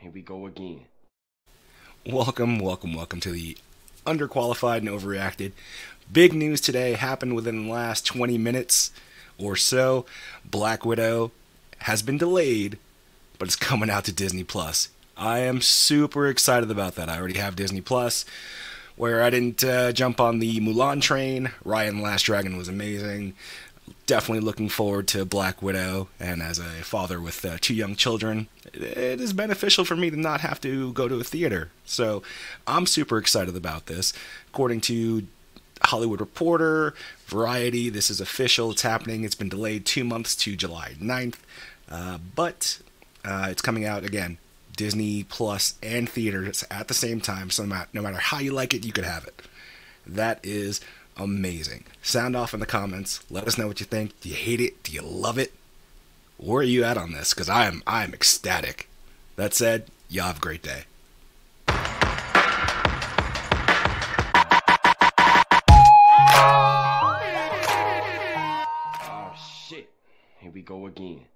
Here we go again. Welcome, welcome, welcome to the underqualified and overreacted. Big news today happened within the last 20 minutes or so. Black Widow has been delayed, but it's coming out to Disney Plus. I am super excited about that. I already have Disney Plus, where I didn't uh, jump on the Mulan train. Raya Last Dragon was amazing. Definitely looking forward to Black Widow, and as a father with uh, two young children, it is beneficial for me to not have to go to a theater. So I'm super excited about this. According to Hollywood Reporter, Variety, this is official. It's happening. It's been delayed two months to July 9th, uh, but uh, it's coming out again. Disney Plus and theaters at the same time. So no matter, how you like it, you could have it. That is amazing. Sound off in the comments. Let us know what you think. Do you hate it? Do you love it? Where are you at on this? Because I am I am ecstatic. That said, y'all have a great day. Oh shit. Here we go again.